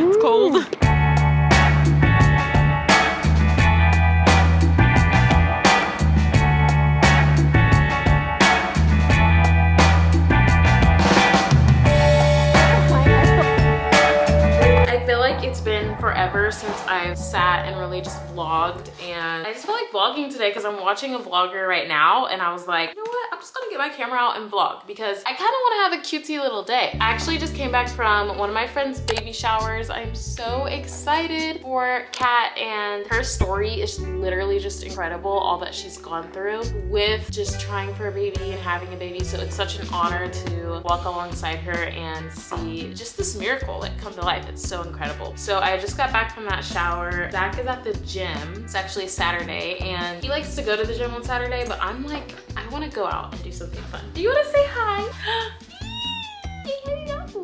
it's cold. Forever since I've sat and really just vlogged and I just feel like vlogging today because I'm watching a vlogger right now and I was like, you know what? I'm just gonna get my camera out and vlog because I kind of want to have a cutesy little day. I actually just came back from one of my friend's baby showers. I'm so excited for Kat and her story is literally just incredible. All that she's gone through with just trying for a baby and having a baby. So it's such an honor to walk alongside her and see just this miracle like come to life. It's so incredible. So I just got back from that shower. Zach is at the gym. It's actually Saturday and he likes to go to the gym on Saturday, but I'm like, I wanna go out and do something fun. Do you wanna say?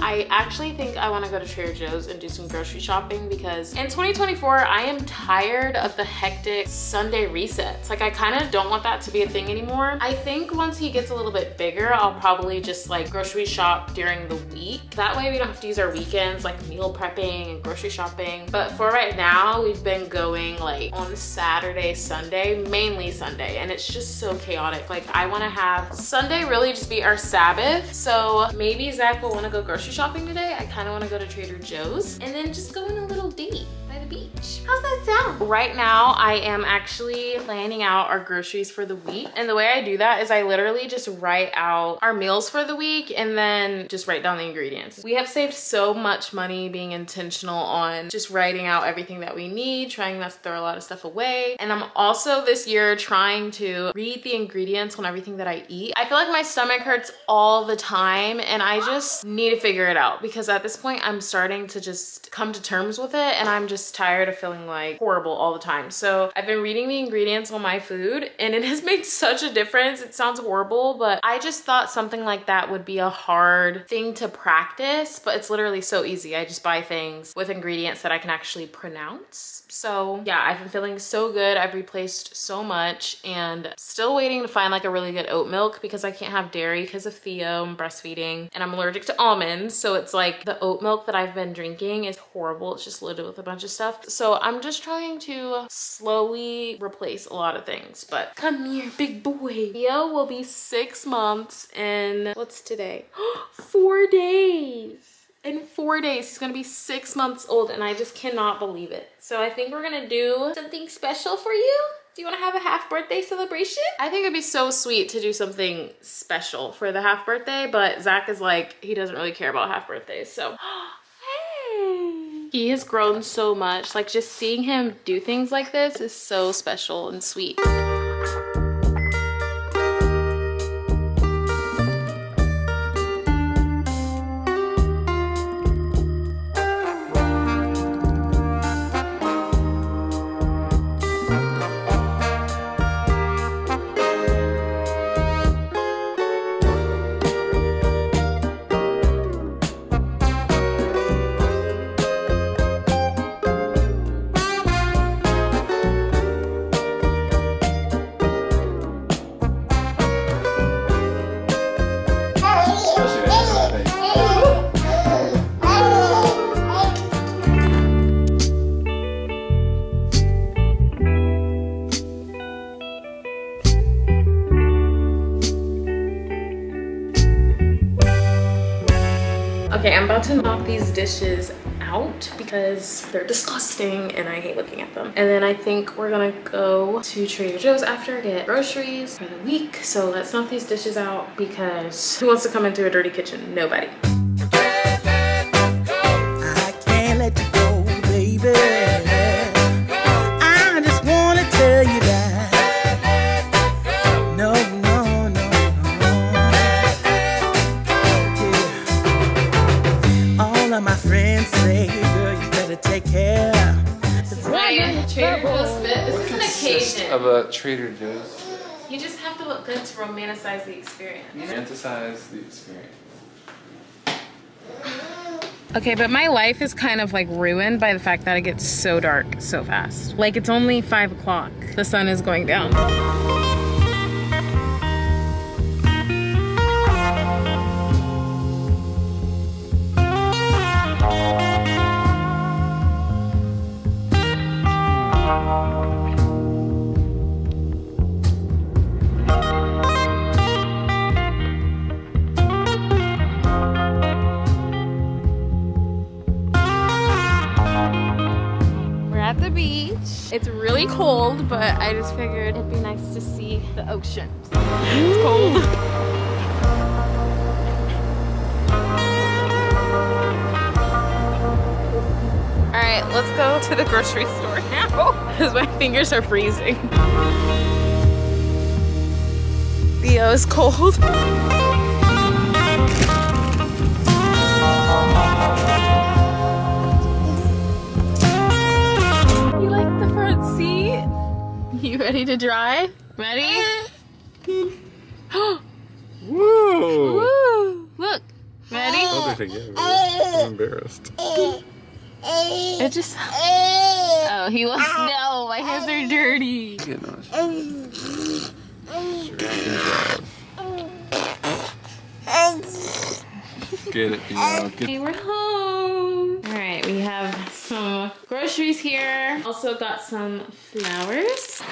I actually think I want to go to Trader Joe's and do some grocery shopping because in 2024, I am tired of the hectic Sunday resets. Like I kind of don't want that to be a thing anymore. I think once he gets a little bit bigger, I'll probably just like grocery shop during the week. That way we don't have to use our weekends like meal prepping and grocery shopping. But for right now, we've been going like on Saturday, Sunday, mainly Sunday. And it's just so chaotic. Like I want to have Sunday really just be our Sabbath. So maybe Zach will want to go grocery shopping today. I kind of want to go to Trader Joe's and then just go on a little date by the beach. How's that sound? Right now, I am actually planning out our groceries for the week. And the way I do that is I literally just write out our meals for the week and then just write down the ingredients. We have saved so much money being intentional on just writing out everything that we need, trying not to throw a lot of stuff away. And I'm also this year trying to read the ingredients on everything that I eat. I feel like my stomach hurts all the time and I just need to figure it out because at this point I'm starting to just come to terms with it and I'm just tired of feeling like horrible all the time. So I've been reading the ingredients on my food and it has made such a difference. It sounds horrible, but I just thought something like that would be a hard thing to practice, but it's literally so easy. I just buy things with ingredients that I can actually pronounce. So yeah, I've been feeling so good. I've replaced so much and still waiting to find like a really good oat milk because I can't have dairy because of Theo and breastfeeding and I'm allergic to almonds. So it's like the oat milk that I've been drinking is horrible. It's just loaded with a bunch of stuff. So I'm just trying to slowly replace a lot of things, but come here, big boy. Theo will be six months in, what's today? Four days in four days he's gonna be six months old and i just cannot believe it so i think we're gonna do something special for you do you want to have a half birthday celebration? I think it'd be so sweet to do something special for the half birthday, but Zach is like, he doesn't really care about half birthdays, so. hey! He has grown so much. Like just seeing him do things like this is so special and sweet. About to knock these dishes out because they're disgusting and I hate looking at them. And then I think we're gonna go to Trader Joe's after, get groceries for the week. So let's knock these dishes out because who wants to come into a dirty kitchen? Nobody. Occasion. Trader Joe's. You just have to look good to romanticize the experience. Fantasize the experience. Okay, but my life is kind of like ruined by the fact that it gets so dark so fast. Like it's only five o'clock. The sun is going down. It's really cold, but I just figured it'd be nice to see the ocean. It's cold. All right, let's go to the grocery store now because my fingers are freezing. Theo is cold. You ready to drive? Ready? Whoa! Woo! Look. Ready? Hold it together. I'm embarrassed. It just. Oh, he wants. No, my hands are dirty. Get nauseous. Get it, you know. Get Okay, we're home. All right, we have some groceries here. Also got some flowers.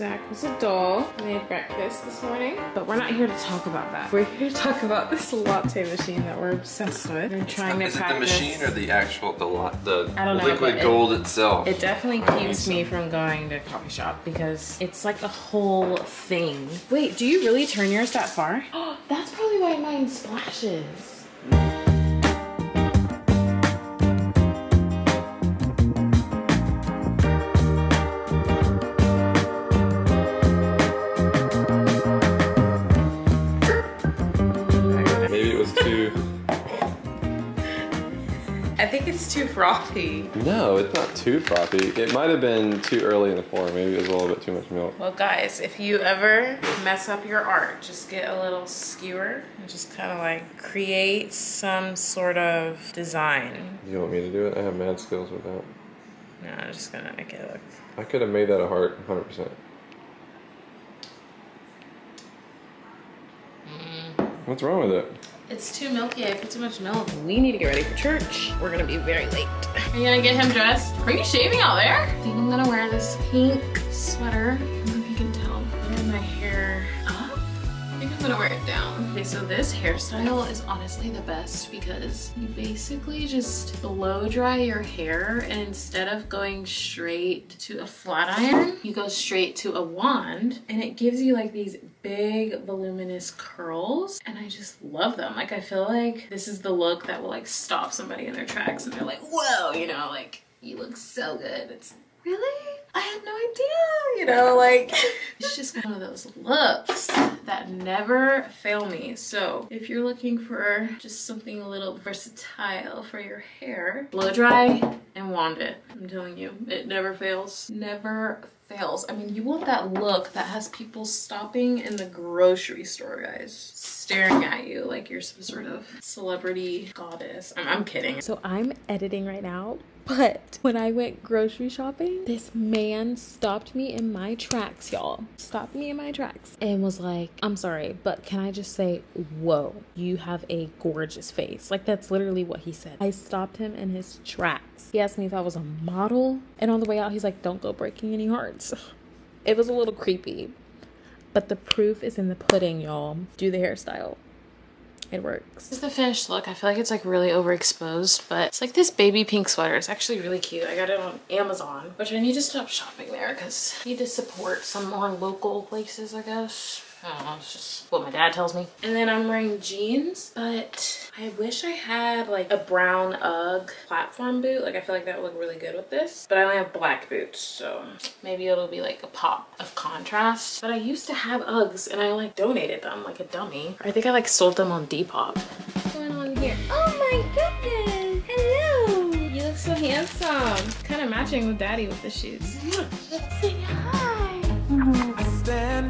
Zach was a doll. Made breakfast this morning, but we're not here to talk about that. We're here to talk about this latte machine that we're obsessed with. We're trying to Is it the machine or the actual the the I don't know, liquid it- gold itself? It definitely keeps me from going to a coffee shop because it's like a whole thing. Wait, do you really turn yours that far? Oh, that's probably why mine splashes. Frothy. No, it's not too frothy. It might have been too early in the pour. Maybe it was a little bit too much milk. Well, guys, if you ever mess up your art, just get a little skewer and just kind of like create some sort of design. You want me to do it? I have mad skills with that. No, I'm just gonna make it look. I could have made that a heart 100%. Mm. What's wrong with it? It's too milky. I put too much milk. We need to get ready for church. We're gonna be very late. Are you gonna get him dressed? Are you shaving out there? I think I'm gonna wear this pink sweater. I don't know if you can tell. I my hair up. I think I'm gonna wear it down. Okay, so this hairstyle is honestly the best because you basically just blow dry your hair and instead of going straight to a flat iron, you go straight to a wand and it gives you like these big voluminous curls and I just love them. Like I feel like this is the look that will like stop somebody in their tracks and they're like, whoa, you know, like you look so good. It's really? I had no idea, you know, like it's just one of those looks that never fail me. So if you're looking for just something a little versatile for your hair, blow dry and wand it. I'm telling you, it never fails. Never fails. I mean, you want that look that has people stopping in the grocery store, guys, staring at you like you're some sort of celebrity goddess. I'm, I'm kidding. So I'm editing right now, but when I went grocery shopping, this man stopped me in my tracks, y'all. Stopped me in my tracks and was like, I'm sorry, but can I just say, whoa, you have a gorgeous face. Like, that's literally what he said. I stopped him in his tracks. He asked me if I was a model, and on the way out, he's like, don't go breaking any hearts. It was a little creepy, but the proof is in the pudding, y'all. Do the hairstyle. It works. This is the finished look. I feel like it's like really overexposed, but it's like this baby pink sweater. It's actually really cute. I got it on Amazon, which I need to stop shopping there because I need to support some more local places, I guess. I don't know, it's just what my dad tells me. And then I'm wearing jeans, but I wish I had like a brown Ugg platform boot. Like I feel like that would look really good with this, but I only have black boots, so maybe it'll be like a pop of contrast. But I used to have Uggs and I like donated them like a dummy. I think I like sold them on Depop. What's going on here? Oh my goodness! Hello! You look so handsome. Kind of matching with daddy with the shoes. Say hi. Stand by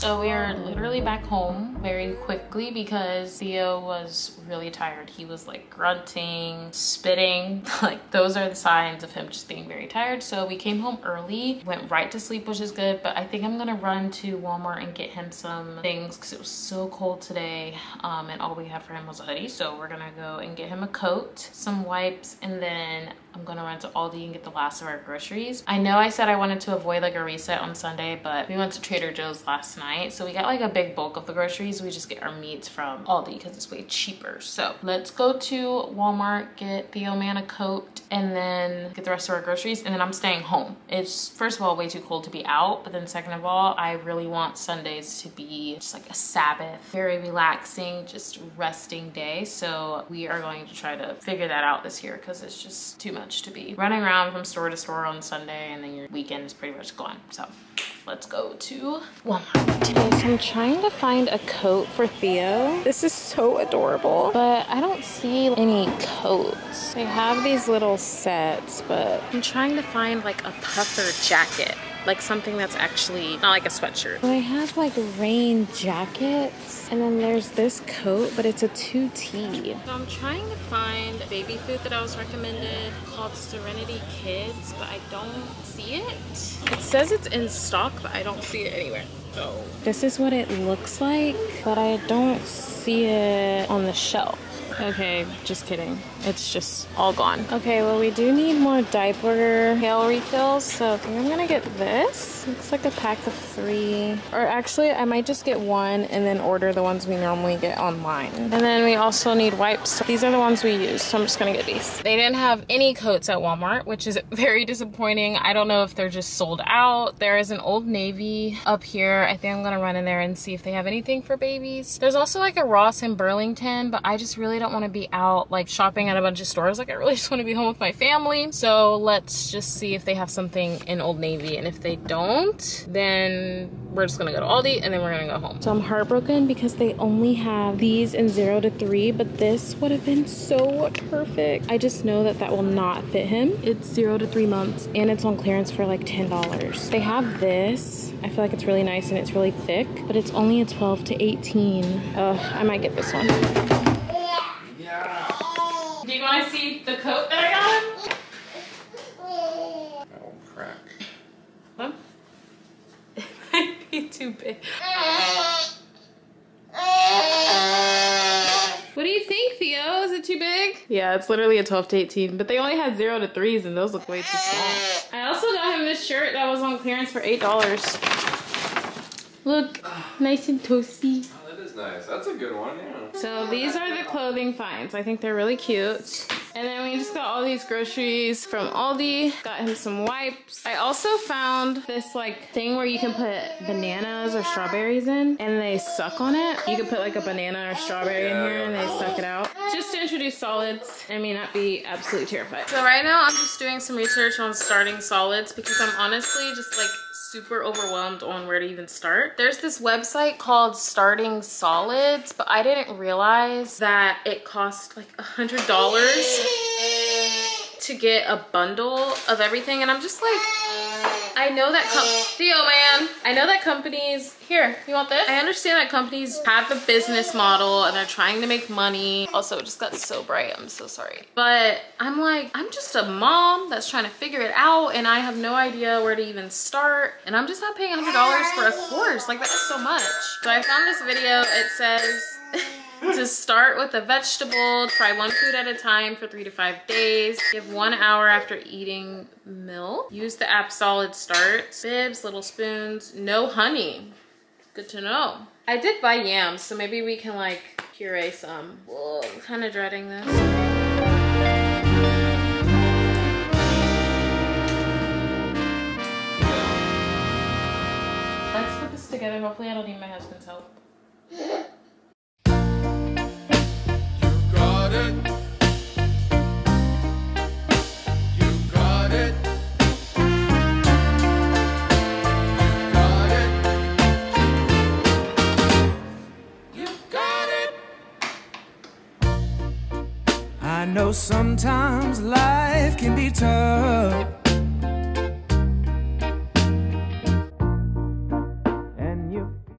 So we are literally back home very quickly because Theo was really tired. He was like grunting, spitting. Like those are the signs of him just being very tired. So we came home early, went right to sleep, which is good. But I think I'm gonna run to Walmart and get him some things because it was so cold today. Um, and all we had for him was a hoodie. So we're gonna go and get him a coat, some wipes, and then I'm gonna run to Aldi and get the last of our groceries. I know I said I wanted to avoid like a reset on Sunday, but we went to Trader Joe's last night. So we got like a big bulk of the groceries. We just get our meats from Aldi because it's way cheaper. So let's go to Walmart, get Theo Man a coat, and then get the rest of our groceries. And then I'm staying home. It's first of all way too cold to be out, but then second of all, I really want Sundays to be just like a Sabbath, very relaxing, just resting day. So we are going to try to figure that out this year because it's just too much to be running around from store to store on Sunday and then your weekend is pretty much gone. So let's go to Walmart. Okay, so I'm trying to find a coat for Theo. This is so adorable, but I don't see any coats. They have these little sets, but I'm trying to find like a puffer jacket. Like something that's actually not like a sweatshirt. I have like rain jackets and then there's this coat, but it's a 2T. So I'm trying to find baby food that I was recommended called Serenity Kids, but I don't see it. It says it's in stock, but I don't see it anywhere. So this is what it looks like, but I don't see it on the shelf. Okay, just kidding. It's just all gone. Okay, well we do need more diaper pail refills, so I think I'm gonna get this. Looks like a pack of three. Or actually, I might just get one and then order the ones we normally get online. And then we also need wipes. These are the ones we use, so I'm just gonna get these. They didn't have any coats at Walmart, which is very disappointing. I don't know if they're just sold out. There is an Old Navy up here. I think I'm gonna run in there and see if they have anything for babies. There's also like a Ross in Burlington, but I just really don't want to be out like shopping at a bunch of stores. Like I really just want to be home with my family. So let's just see if they have something in Old Navy. And if they don't, then we're just gonna go to Aldi and then we're gonna go home. So I'm heartbroken because they only have these in zero to three, but this would have been so perfect. I just know that that will not fit him. It's zero to three months and it's on clearance for like $10. They have this. I feel like it's really nice and it's really thick, but it's only a 12 to 18. Uh, I might get this one. Do you want to see the coat that I got? Oh crap. Huh? It might be too big. What do you think, Theo? Is it too big? Yeah, it's literally a 12 to 18, but they only had 0 to 3s and those look way too small. I also got him this shirt that was on clearance for $8. Look, nice and toasty. Oh, that is nice. That's a good one, yeah. So these are the clothing finds. I think they're really cute. And then we just got all these groceries from Aldi. Got him some wipes. I also found this like thing where you can put bananas or strawberries in and they suck on it. You can put like a banana or strawberry in here and they suck it out. Just to introduce solids I may not be absolutely terrified. So right now I'm just doing some research on starting solids because I'm honestly just like super overwhelmed on where to even start. There's this website called Starting Solids, but I didn't realize that it cost like a hundred dollars to get a bundle of everything and I'm just like I know that Theo man I know that companies here you want this? I understand that companies have a business model and they're trying to make money. Also it just got so bright I'm so sorry. But I'm like I'm just a mom that's trying to figure it out and I have no idea where to even start and I'm just not paying $100 for a course. Like that is so much. So I found this video it says to start with a vegetable, try one food at a time for three to five days. Give one hour after eating milk. Use the app Solid Start. Bibs, little spoons, no honey. Good to know. I did buy yams, so maybe we can like puree some. Whoa, I'm kind of dreading this. Let's put this together. Hopefully I don't need my husband's help. Sometimes life can be tough.